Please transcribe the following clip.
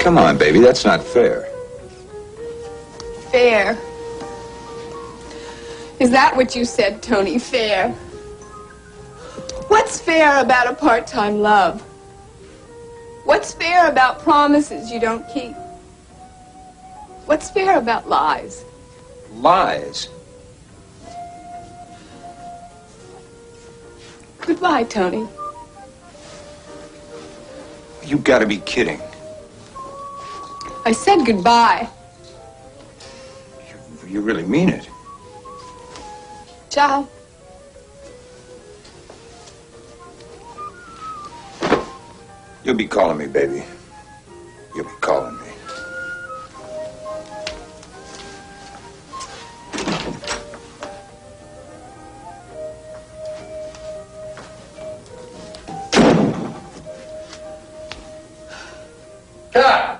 come on, baby. That's not fair. Fair. Is that what you said, Tony? Fair. What's fair about a part-time love? What's fair about promises you don't keep? What's fair about lies? Lies. Goodbye, Tony. You gotta be kidding. I said goodbye. You, you really mean it. Ciao. You'll be calling me, baby. You'll be calling me. Cut!